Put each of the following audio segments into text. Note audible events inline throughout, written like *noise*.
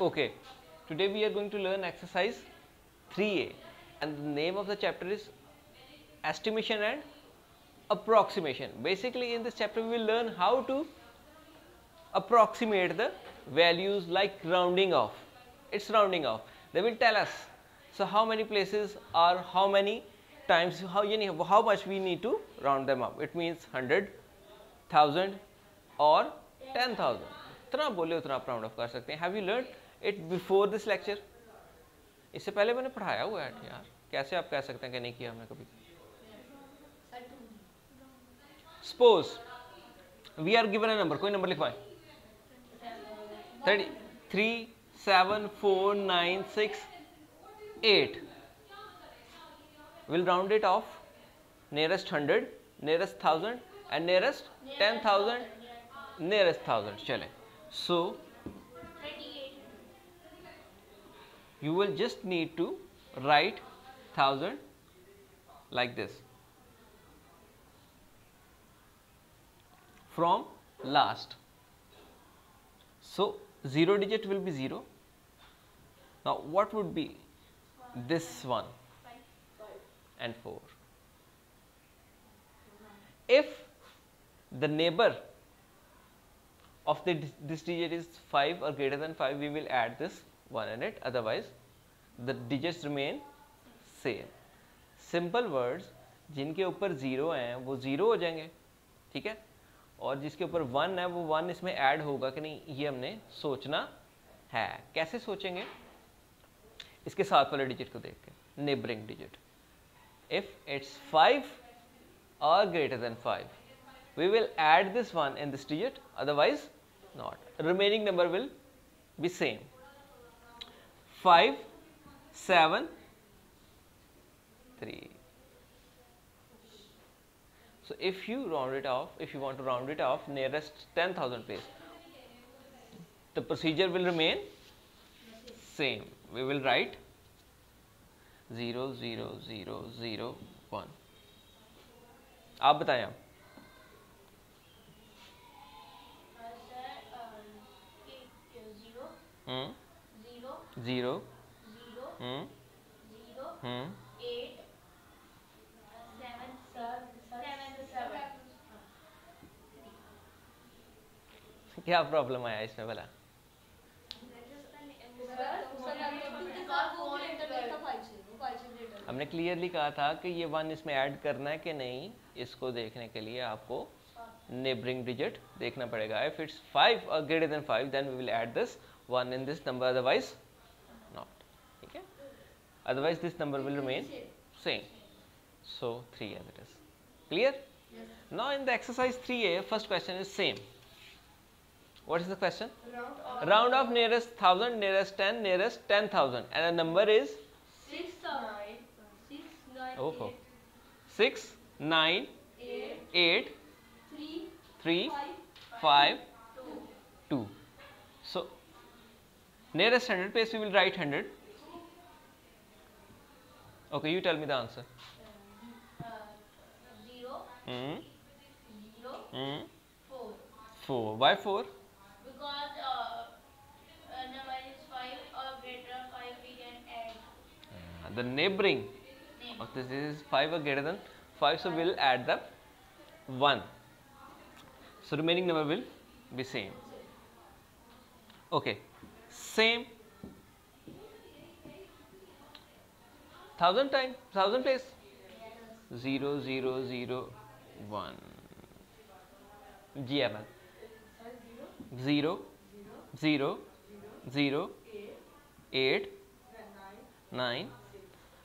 Okay, today we are going to learn exercise 3a and the name of the chapter is estimation and approximation. Basically in this chapter we will learn how to approximate the values like rounding off. It's rounding off. They will tell us so how many places or how many times how you know, how much we need to round them up. It means 100, 1000 or 10000. इतना बोले उतना आप round of कर सकते हैं have you learn it before this lecture इससे पहले मैंने पढ़ाया हुआ है, यार। कैसे आप कह सकते हैं कि नहीं किया हमने कभी? Suppose we are given a number कोई number लिखवाएँ। Thirty three seven four nine six eight will round it off nearest hundred, nearest thousand, and nearest ten thousand, nearest thousand चले। So you will just need to write thousand like this. From last. So zero digit will be zero. Now what would be this one? And 4 if the neighbor of the this digit is 5 or greater than 5 we will add this 1 in it otherwise the digits remain same simple words जिनके ऊपर zero हैं वो zero हो जाएँगे ठीक है और जिसके ऊपर वन है वो वन इसमें ऐड होगा कि नहीं ये हमने सोचना है कैसे सोचेंगे इसके साथ वाले डिजिट को देख के neighbouring digit if it's five or greater than 5. We will add this one in this digit otherwise not. Remaining number will be same. 5, 7, 3. So if you round it off, if you want to round it off nearest 10,000 place, the procedure will remain same. We will write 0, 0, 0, 0, 1. आप बताएं आप zero. *laughs* क्या problem आया इसमें भला? हमने clearly कहा था कि ये वन इसमें ऐड करना है कि नहीं इसको देखने के लिए आपको नेबरिंग डिजिट देखना पड़ेगा। If it's five greater than five then we will add this one in this number otherwise otherwise this number will remain same. so 3 as it is. Clear? Yes. now in the exercise 3a first question is same. What is the question? Round off, round off nearest 1000 nearest 10 nearest 10000 and the number is? 6 9 6 9 oh, oh. 8, 8 3 5, 2 so nearest 100 place we will write 100 Okay, you tell me the answer. Uh, 0, Hmm. 0, Hmm. 4. 4. Why 4? Because uh, number is 5 or greater than 5 we can add Uh, the neighboring of this is 5 or greater than 5 so we'll add the 1 so remaining number will be same okay same thousand time thousand place zero zero zero one G GML zero zero zero eight nine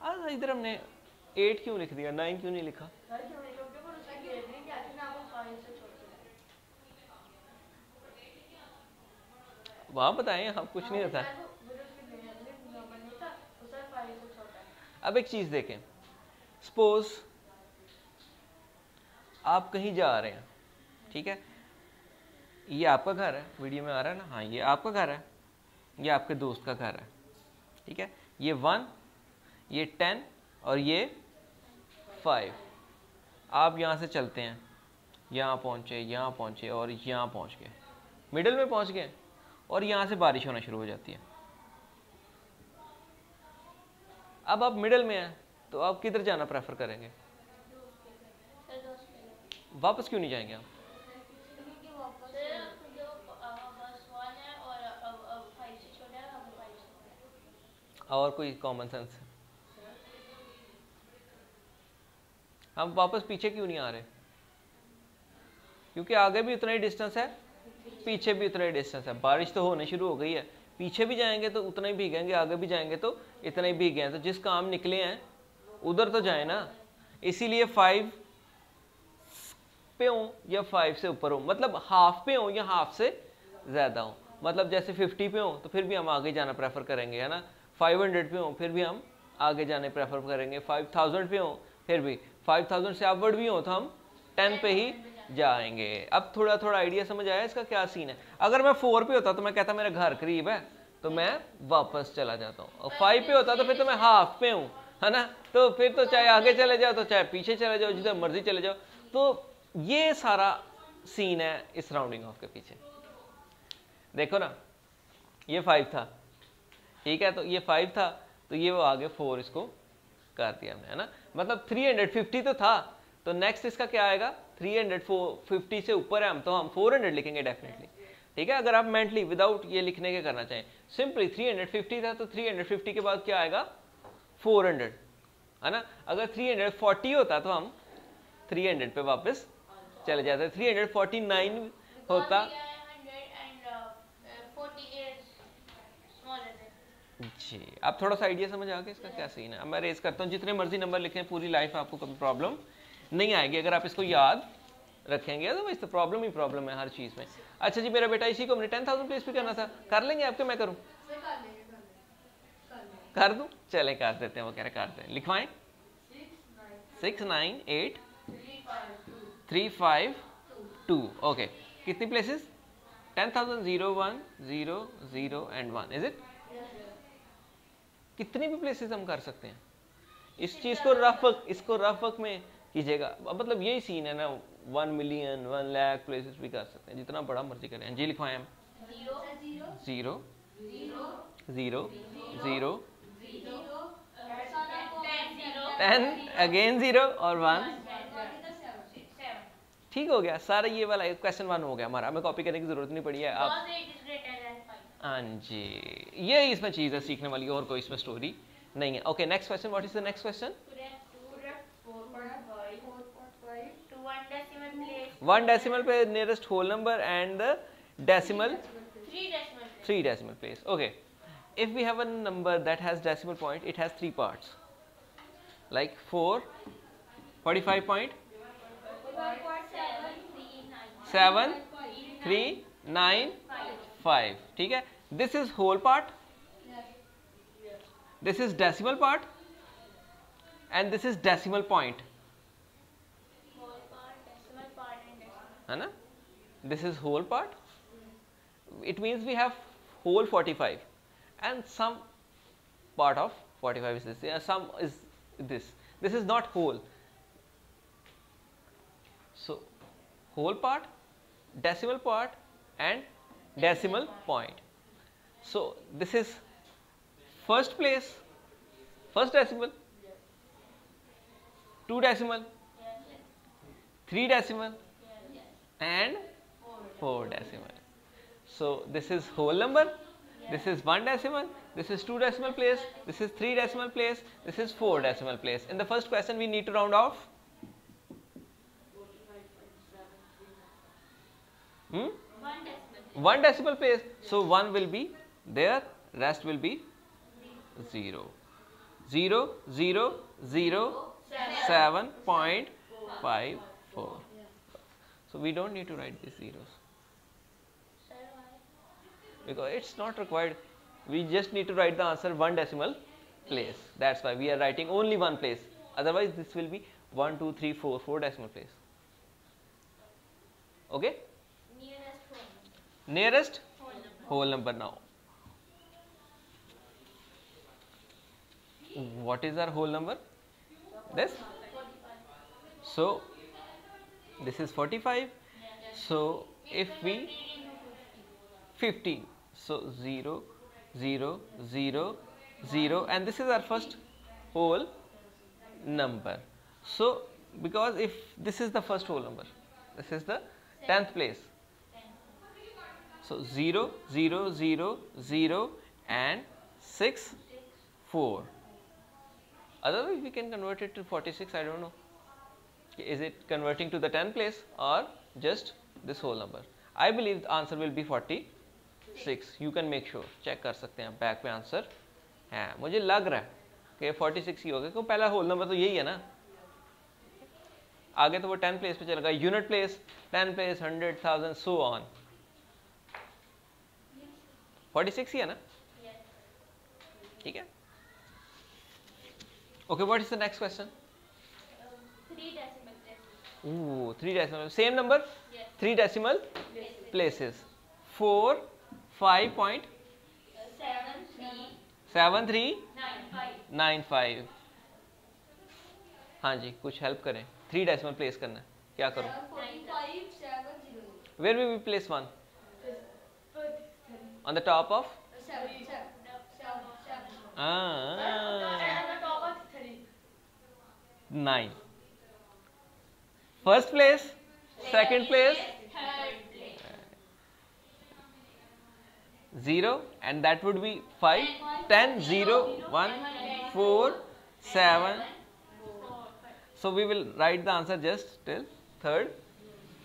आज इधर हमने eight क्यों लिख दिया nine क्यों नहीं लिखा वहाँ बताएँ हम कुछ नहीं होता अब एक चीज़ देखें। सपोज़ आप कहीं जा रहे हैं, ठीक है? ये आपका घर है, वीडियो में आ रहा है ना? हाँ ये आपका घर है, ये आपके दोस्त का घर है, ठीक है? ये वन, ये टेन और ये फाइव। आप यहाँ से चलते हैं, यहाँ पहुँचे यहाँ पहुँचे और यहाँ पहुँच गए। मिडल में पहुँच गए और यहाँ से बारिश होना शुरू हो जाती है। अब आप मिडल में हैं तो आप किधर जाना प्रेफर करेंगे? वापस क्यों नहीं जाएँगे आप? और कोई कॉमन सेंस हम वापस पीछे क्यों नहीं आ रहे? क्योंकि आगे भी उतना ही डिस्टेंस है, पीछे भी उतना ही डिस्टेंस है। बारिश तो होने शुरू हो गई है। पीछे भी जाएँगे तो उतना ही भीगेंगे, आगे भी जाएँगे तो इतना भीगे हैं। तो जिस काम निकले हैं, उधर तो जाए ना। इसीलिए फाइव पे हो या फाइव से ऊपर हो। मतलब हाफ़ पे हो या हाफ़ से ज़्यादा हो। मतलब जैसे फिफ्टी पे हो तो फिर भी हम आगे जाना प्रेफर करेंगे, है ना? फाइव हंड्रेड पे हो, फिर भी हम आगे जाने प्रेफर करेंगे। फाइव थाउज़ेंड पे हो, फिर भी। फाइव थाउज़ेंड से अपवर्ड भी हो तो हम टेन पे ही जाएँगे। अब थोड़ा थोड़ा आइडिया समझ आया इसका क्या सीन है? अगर मैं फोर पे होता तो मैं कहता मेरा घर करीब है। तो मैं वापस चला जाता हूँ। और फाइव पे होता तो फिर तो मैं हाफ़ पे हूँ, है ना? तो फिर तो चाहे आगे चले जाओ तो चाहे पीछे चले जाओ, जिधर मर्ज़ी चले जाओ। तो ये सारा सीन है इस राउंडिंग ऑफ़ के पीछे। देखो ना, ये फाइव था, ठीक है? तो ये फाइव था तो ये वो आगे फोर इसको कर दिया हमने, है ना? मतलब 350 तो था तो नेक्स्ट इसका क्या आएगा? 350 से ऊपर है हम तो हम 400 लिखेंगे डेफिनेटली ठीक है? अगर आप मेंटली विदाउट ये लिखने के करना चाहें सिंपली 350 था तो 350 के बाद क्या आएगा? 400 है ना? अगर 340 होता तो हम 300 पे वापस चले जाते। 349 होता। जी आप थोड़ा सा आइडिया समझ आ गया इसका? क्या सीन है? मैं रेज करता हूँ। जितने मर्ज़ी नंबर लिखें पूरी लाइफ आपको कभी प्रॉब्लम नहीं आएगी। अगर आप इसको याद रखेंगे। इस तो प्रॉब्लम ही प्रॉब्लम है हर चीज़ में। अच्छा जी, मेरा बेटा इसी को हमने टेन थाउज़ेंड प्लेस भी करना था। कर लेंगे आपके मैं करूँ? कर दूँ? चले, कर देते हैं, वो कह रहे कर दें। लिखवाएँ? Six nine eight three five two okay कितनी places ten thousand zero one zero zero and one is it कितनी भी प्लेसेस हम कर सकते हैं। इस चीज़ को रफ वर्क इसको रफ वर्क में कीजिएगा। मतलब यही सीन है ना one million one lakh places भी कर सकते हैं जितना बड़ा मर्ज़ी करें। जी लिखवाएँ हम। Zero. Zero. Zero. Ten again zero. और वन ठीक हो गया। सारा ये वाला क्वेश्चन वन हो गया हमारा। हमें कॉपी करने की ज़रूरत नहीं पड़ी है। आप हाँ जी ये इसमें चीज़ है सीखने वाली और कोई इसमें स्टोरी नहीं है। Okay next question what is the next question one decimal पे nearest whole number and decimal three decimal place okay if we have a number that has decimal point it has three parts like four forty five point seven three nine five ठीक है? This is whole part this is decimal part and this is decimal point है this is whole part. It means we have whole 45 and some part of 45 is this. Yeah, some is this. This is not whole. So whole part decimal part and decimal point. So this is first place first decimal two decimal three decimal and 4 decimal. So this is whole number, this is 1 decimal, this is 2 decimal place, this is 3 decimal place, this is 4 decimal place. In the first question we need to round off. Hmm? One decimal place. So 1 will be there, rest will be 0. 0, 0, 0, 7.54. So we don't need to write these zeros because it's not required. We just need to write the answer one decimal place. That's why we are writing only one place. Otherwise, this will be 1, 2, 3, 4, 4 decimal place. Okay? Nearest whole number now. What is our whole number? This? So, this is 45 so if we 15 so 0 0 0 0 and this is our first whole number. So because if this is the first whole number this is the 10th place. So 0 0 0 0 and 6 4 otherwise we can convert it to 46 i don't know is it converting to the 10th place or just this whole number i believe the answer will be 46 you can make sure check कर सकते हैं back पे answer है मुझे लग रहा है कि 46 ही होगा क्योंकि पहला होल नंबर तो यही है ना आगे तो वो 10 प्लेस पे चलेगा unit place 10 place 100,000 so on 46 ही है ना ठीक है okay what is the next question Three decimal places. Three decimal same number three decimal places four five point seven three nine five हाँ जी कुछ हेल्प करें। थ्री डेसिमल प्लेस करना है। क्या करो? Where we we place one on the top of nine First place, second place, Third place. zero, and that would be five, ten, zero, one, four, seven. So we will write the answer just till third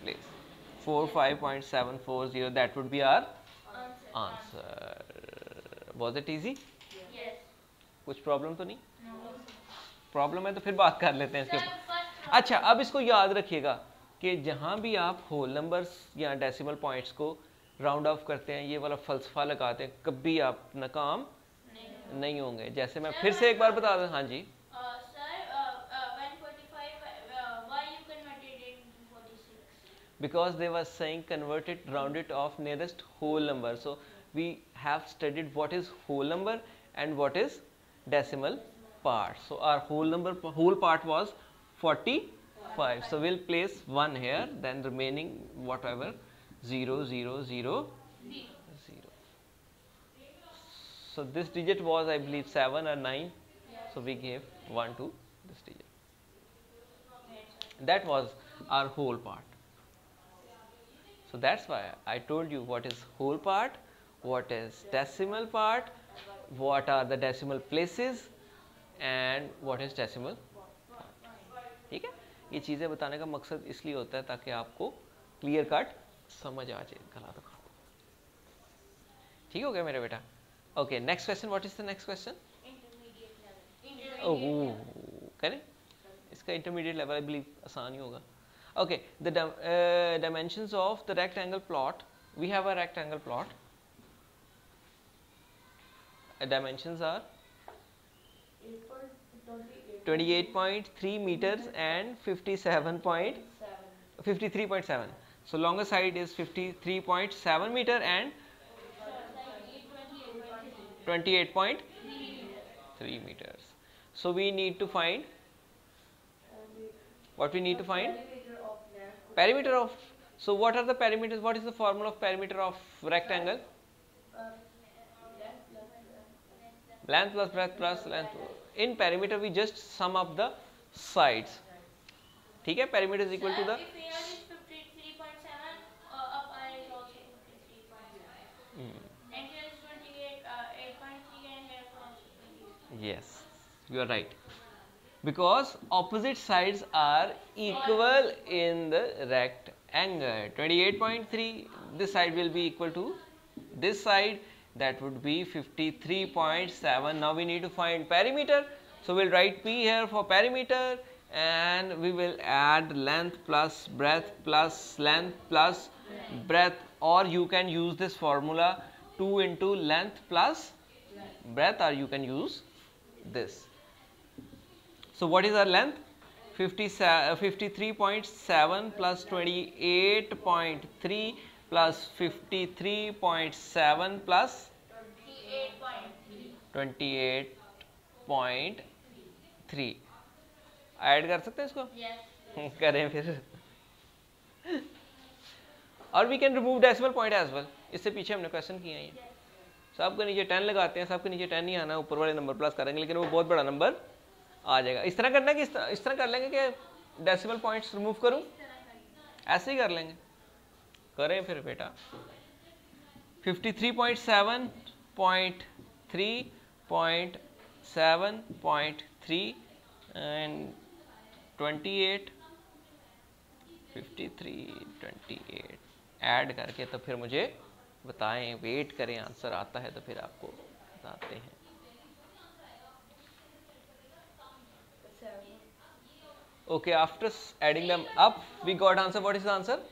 place. Four, five point seven four zero. That would be our Answer. answer. Was it easy? Yes. कुछ problem तो नहीं No. Problem है तो फिर बात कर लेते हैं इसके Sir, ऊपर first अच्छा अब इसको याद रखिएगा कि जहाँ भी आप होल नंबर्स या डेसिमल पॉइंट्स को राउंड ऑफ़ करते हैं ये वाला फलसफा लगाते हैं कभी आप नाकाम नहीं, नहीं होंगे। जैसे मैं फिर से एक बार बता दें हाँ जी। Because they were being converted round off nearest whole number so we have studied what is whole number and what is decimal part so our whole number whole part was 45. So, we will place 1 here then remaining whatever 0, 0, 0, 0. So, this digit was I believe 7 or 9. So, we gave 1 to this digit. That was our whole part. So, that is why I told you what is whole part, what is decimal part, what are the decimal places and what is decimal ये चीज़ें बताने का मकसद इसलिए होता है ताकि आपको क्लियर कट समझ आ जाए गला तो ठीक हो गया मेरा बेटा? Okay next question what is the next question करें? इसका इंटरमीडिएट लेवल आई बिलीव आसान ही होगा। Okay the dimensions of the rectangle plot we have a rectangle plot dimensions are? 28.3 meters and 57 point 53.7 so longest side is 53.7 meter and 28.3 meters. So we need to find what we need to find? Perimeter of so what are the perimeters? What is the formula of perimeter of rectangle uh, length plus breadth plus length in perimeter we just sum up the sides ठीक है perimeter is equal to the Sir, if here is 53.7, uh, up I is also 53.7. Hmm, And here is 28, uh, 8.3 and here also 28. yes you are right because opposite sides are equal in the rectangle 28.3 this side will be equal to this side that would be 53.7 now we need to find perimeter. So we'll write p here for perimeter and we will add length plus breadth plus length plus breadth. Or you can use this formula 2 into length plus breadth or you can use this. So what is our length? 50, uh, 53.7 plus 28.3 plus 53.7 plus 28.3. 28.3 add कर सकते हैं इसको? Yes. *laughs* करें फिर। और we can remove decimal point as well इससे पीछे हमने क्वेश्चन किया है ये। सबके नीचे टेन लगाते हैं सबके नीचे टेन ही आना ऊपर वाले नंबर प्लस करेंगे लेकिन वो बहुत बड़ा नंबर आ जाएगा। इस तरह करना कि इस तरह इस तरह कर लेंगे कि डेसिमल पॉइंट्स रिमूव करूँ? ऐसे ही कर लेंगे। करें फिर बेटा। 53.7.3.7.3 एंड 28 53.28 ऐड करके तो फिर मुझे बताएँ वेट करें आंसर आता है तो फिर आपको बताते हैं। Okay after adding up we got answer what is answer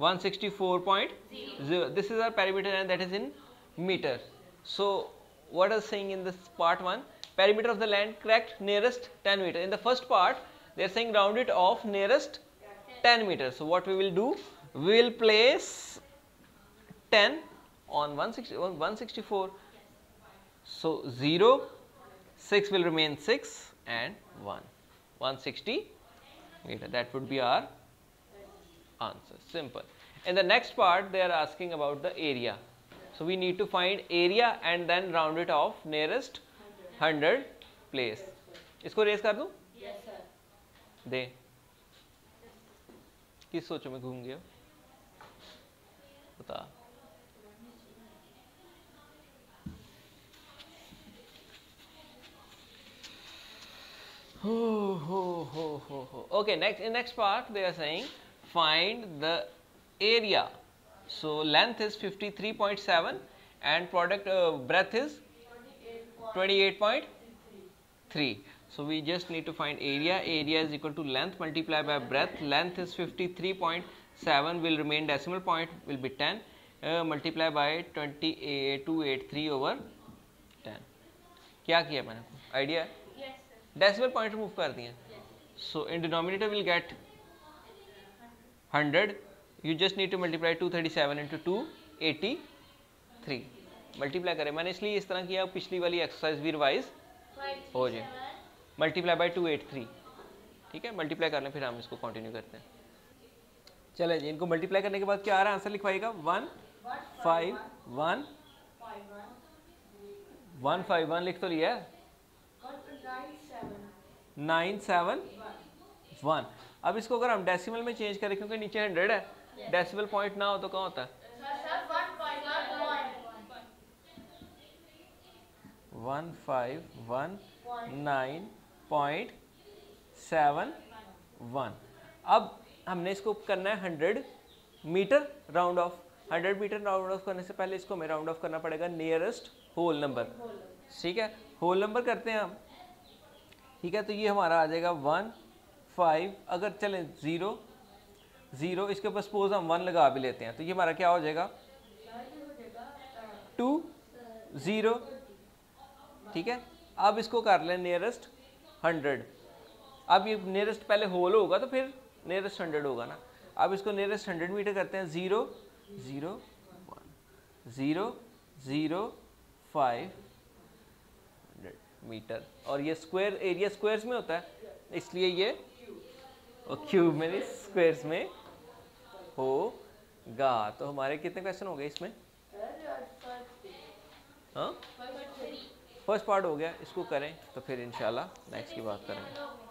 164.0 this is our perimeter and that is in meter. So what is saying in this part 1 perimeter of the land correct nearest 10 meter. In the first part they are saying round it off nearest 10 meter. So what we will do? We will place 10 on 160, 164 so 0 6 will remain 6 and 1 160 meter. That would be our answer simple in the next part they are asking about the area so we need to find area and then round it off nearest 100 place इसको race कर दूं दे किस सोचो में घूम गया बता ho ho ho ho ho okay next in next part they are saying find the area so length is 53.7 and product uh, breadth is 28.3 so we just need to find area area is equal to length multiplied by breadth length is 53.7 will remain decimal point will be 10 uh, multiply by 28283 over 10 क्या किया मैंने idea है yes sir decimal point remove कर दिए so in denominator will get 100 you just need to multiply 237 into 283 multiply करें। मैंने इसलिए इस तरह किया, पिछली वाली एक्सरसाइज भी रिवाइज हो जाए। Multiply by two eight three ठीक है? मल्टीप्लाई कर लें, फिर हम इसको कंटिन्यू करते हैं। चले जी, इनको मल्टीप्लाई करने के बाद क्या आ रहा है? Answer लिखवाइएगा। One five one one five one लिख तो लिया। नाइन सेवन वन अब इसको अगर हम डेसिमल में चेंज करें क्योंकि नीचे हंड्रेड है डेसिमल पॉइंट ना हो तो कहाँ होता है? One five one nine point seven one अब हमने इसको करना है hundred metre round off hundred metre round off करने से पहले इसको हमें राउंड ऑफ़ करना पड़ेगा नियरेस्ट होल नंबर ठीक है? होल नंबर करते हैं हम। ठीक है तो ये हमारा आ जाएगा वन फाइव अगर चलें ज़ीरो ज़ीरो इसके ऊपर सपोज़ हम वन लगा भी लेते हैं तो ये हमारा क्या हो जाएगा? टू ज़ीरो ठीक है? अब इसको कर लें नियरेस्ट हंड्रेड अब ये नियरेस्ट पहले होल होगा तो फिर नियरेस्ट हंड्रेड होगा ना? अब इसको नियरेस्ट हंड्रेड मीटर करते हैं zero zero one zero zero five hundred metre और ये स्क्वायर एरिया स्क्वायर्स में होता है, इसलिए ये और क्यूब में स्क्वेयर्स में होगा। तो हमारे कितने क्वेश्चन हो गए इसमें? हाँ? फ़र्स्ट पार्ट हो गया, इसको करें तो फिर इंशाल्लाह नेक्स्ट की बात करेंगे।